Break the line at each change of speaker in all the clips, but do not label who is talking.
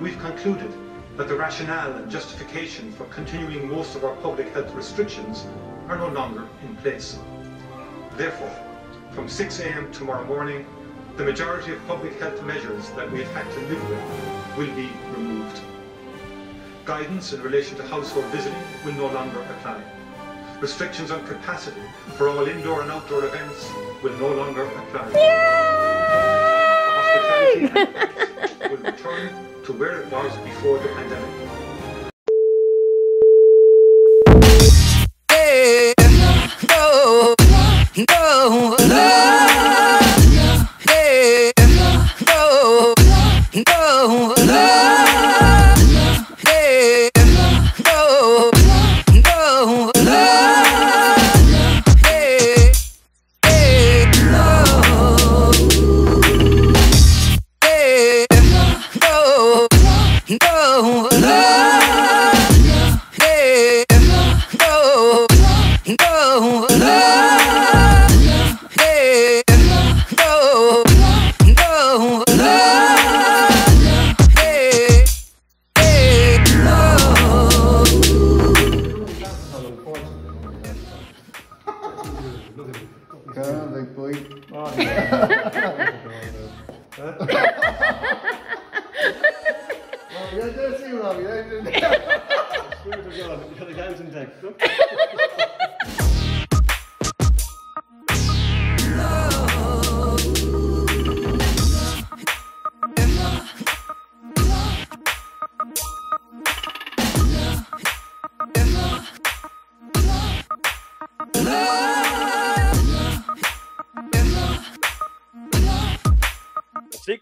we've concluded that the rationale and justification for continuing most of our public health restrictions are no longer in place. Therefore, from 6 a.m. tomorrow morning, the majority of public health measures that we have had to live with will be removed. Guidance in relation to household visiting will no longer apply. Restrictions on capacity for all indoor and outdoor events will no longer apply. Will return to where it was before the pandemic.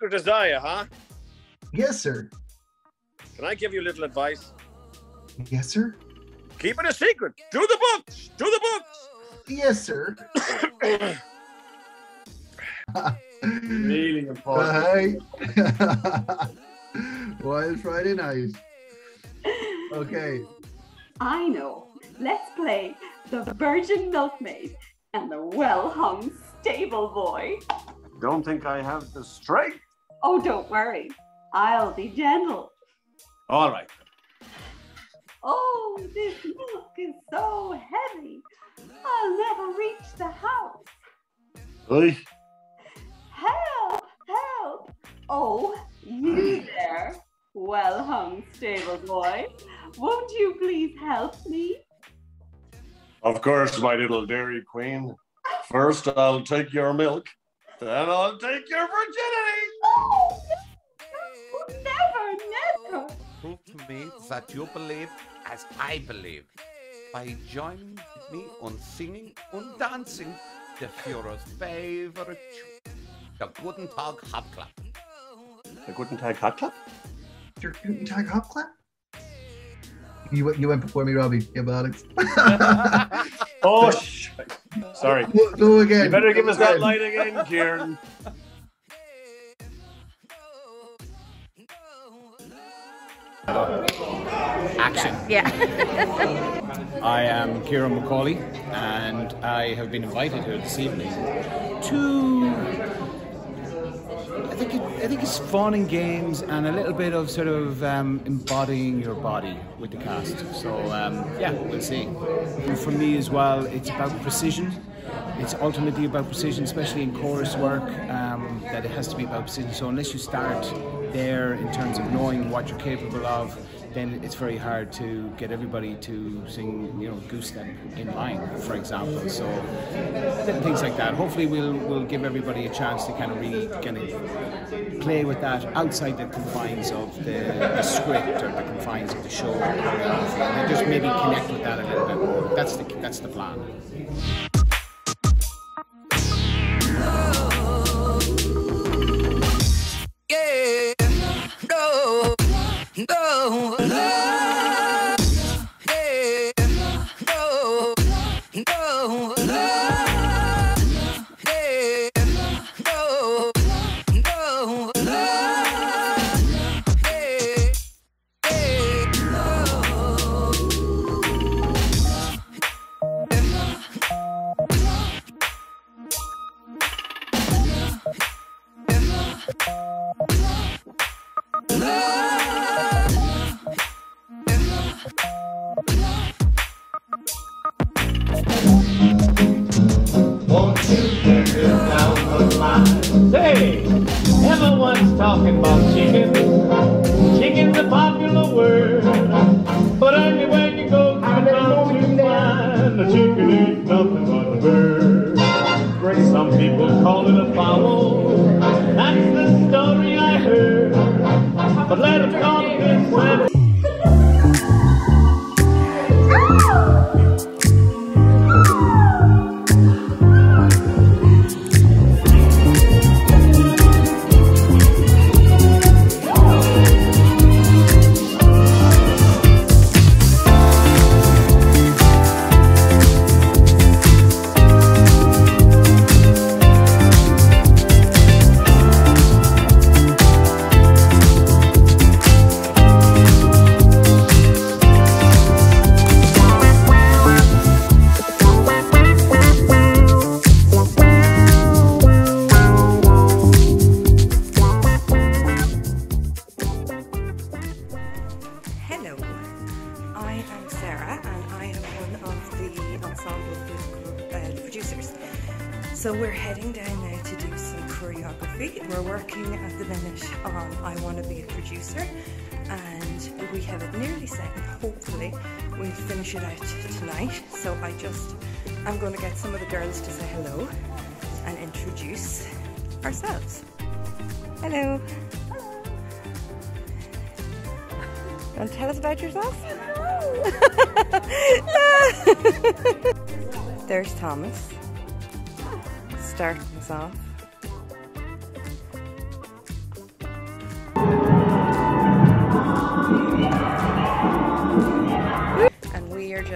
Secret desire, huh?
Yes, sir.
Can I give you a little advice?
Yes, sir.
Keep it a secret. Do the books. Do the books.
Yes, sir.
Really important.
Hi. Wild Friday night. Okay.
I know. Let's play the Virgin Milkmaid and the Well Hung Stable Boy.
Don't think I have the strength.
Oh, don't worry. I'll be gentle.
All right.
Oh, this milk is so heavy. I'll never reach the house.
Oi.
Help! Help! Oh, you there, well hung stable boy. Won't you please help me?
Of course, my little dairy queen. First, I'll take your milk. Then I'll take your virginity.
Prove to me that you believe as I believe by joining me on singing and dancing the Führer's favorite tune, the Guten Tag Hop-Clop.
The Guten Tag Hot Club?
Your Guten Tag Hop Clap? You, went- you went before me, Robbie. Yeah, Alex.
Oh, sh- sorry.
Go- Go again.
You better give us that light again, Kieran.
Yeah.
I am Kieran Macaulay, and I have been invited here this evening to. I think it, I think it's fun and games and a little bit of sort of um, embodying your body with the cast. So um, yeah, we'll see. And for me as well, it's about precision. It's ultimately about precision, especially in chorus work. Um, that it has to be about precision. So unless you start there in terms of knowing what you're capable of, then it's very hard to get everybody to sing, you know, goose step in line, for example. So things like that. Hopefully, we'll we'll give everybody a chance to kind of really kind of play with that outside the confines of the, the script or the confines of the show and just maybe connect with that a little bit more. That's the that's the plan.
No,
nearly set and hopefully we'll finish it out tonight. So I just, I'm going to get some of the girls to say hello and introduce ourselves. Hello. Want to tell us about yourself? There's Thomas. Starting us off.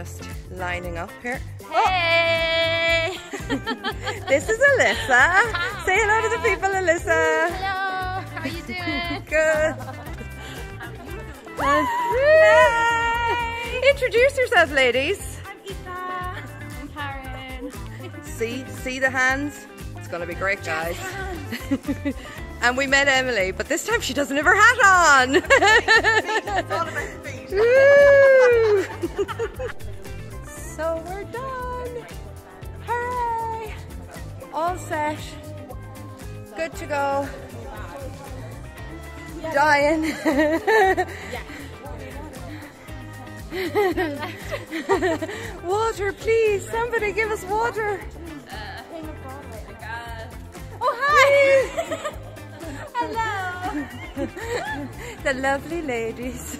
Just lining up here. Oh.
Hey!
This is Alyssa. Uh-huh. Say hello to the people, Alyssa.
Hello! How are you doing?
Good. Hey. Introduce yourself, ladies.
I'm Eva. I'm Karen.
See, see the hands. It's gonna be great, guys. and we met Emily, but this time she doesn't have her hat on. Woo. So we're done. Hooray! All set. Good to go. Dying. water, please. Somebody give us water. Uh, oh, hi.
Hello!
the lovely ladies.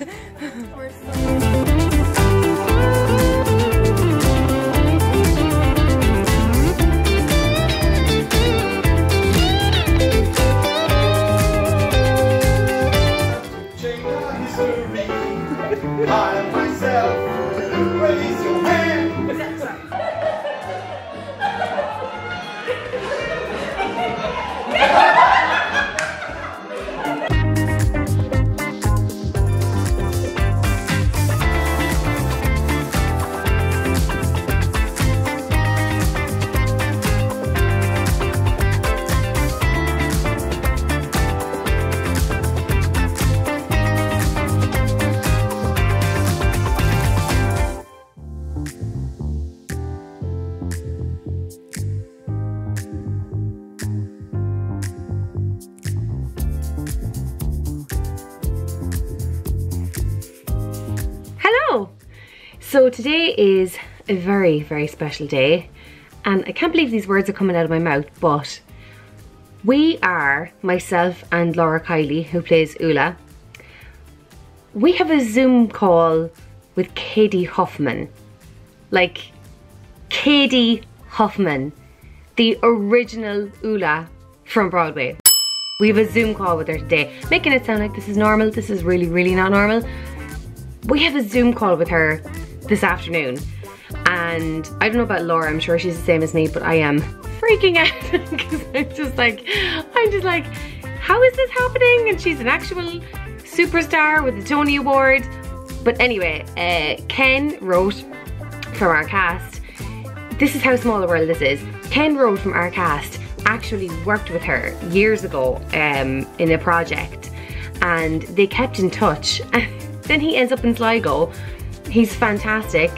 So today is a very, very special day, and I can't believe these words are coming out of my mouth, but we are, myself and Laura Kiley, who plays Ulla, we have a Zoom call with Cady Huffman. Like, Cady Huffman, the original Ulla from Broadway. We have a Zoom call with her today, making it sound like this is normal. This is really, really not normal we have a Zoom call with her this afternoon. And I don't know about Laura, I'm sure she's the same as me, but I am freaking out because I'm just like, I'm just like, how is this happening? And she's an actual superstar with a Tony Award. But anyway, uh, Ken wrote from our cast, this is how small the world this is. Ken wrote from our cast actually worked with her years ago um, in a project and they kept in touch. then he ends up in Sligo. He's fantastic.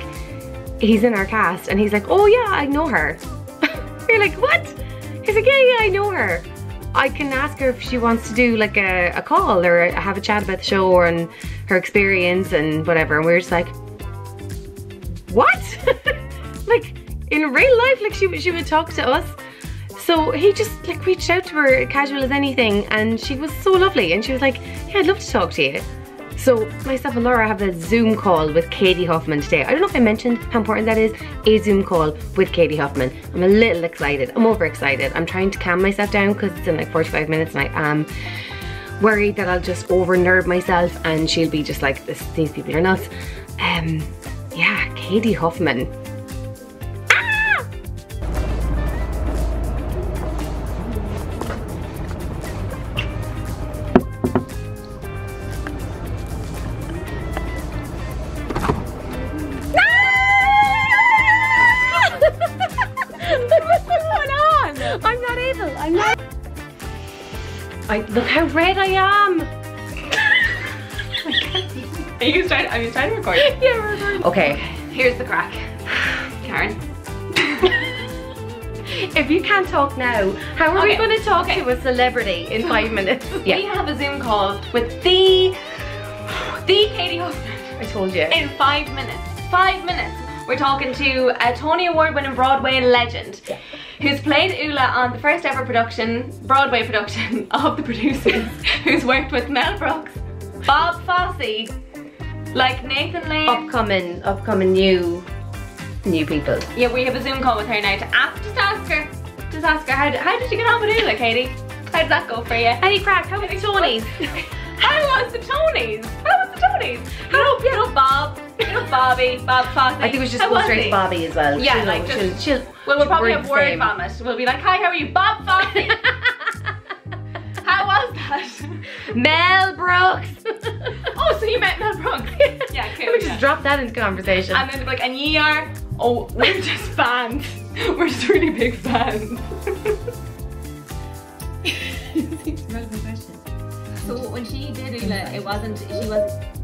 He's in our cast and he's like, oh yeah, I know her. You're like, what? He's like, yeah, yeah, I know her. I can ask her if she wants to do like a, a call or have a chat about the show and her experience and whatever. And we are just like, what? like in real life, like she she would talk to us. So he just like reached out to her casual as anything, and she was so lovely. And she was like, "Yeah, I'd love to talk to you." So myself and Laura have a Zoom call with Cady Huffman today. I don't know if I mentioned how important that is. A Zoom call with Cady Huffman. I'm a little excited. I'm overexcited. I'm trying to calm myself down because it's in like 45 minutes, and I am worried that I'll just over nerd myself, and she'll be just like, this, "These people are nuts." Um, yeah, Cady Huffman. I look how red I am.
Are you trying? Are you trying to record?
yeah, we're recording. Okay, here's the crack.
Karen.
If you can't talk now, how are we going to talk
okay.
to a celebrity in five minutes?
We have a Zoom call with the the Cady Huffman
I told you.
in five minutes. Five minutes. We're talking to a Tony Award winning Broadway legend who's played Ulla on the first ever production, Broadway production of The Producers, who's worked with Mel Brooks, Bob Fosse, like Nathan Lane.
upcoming, upcoming new, new people.
Yeah, we have a Zoom call with her now to ask, just ask her, just ask her, how did, how did you get on with Ulla, Cady? How did that go for you?
Any crack? How was the Tonys?
How was the Tonys? How was the Tonys? You know, you know Bob, you know Bobby, Bob Fosse.
I think we should just
How
go straight to Bobby as well.
Yeah,
She'll-
like
she'll, she'll,
Well, we'll probably have
the
word vomit. We'll be like, hi, how are you? Bob Fosse. how was that?
Mel Brooks.
oh, so you met Mel Brooks? yeah, cool.
we just
yeah.
drop that into conversation.
And then like, and ye are? Oh, we're just fans. We're just really big fans. So when she did it, it wasn't, she wasn't.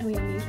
Are we?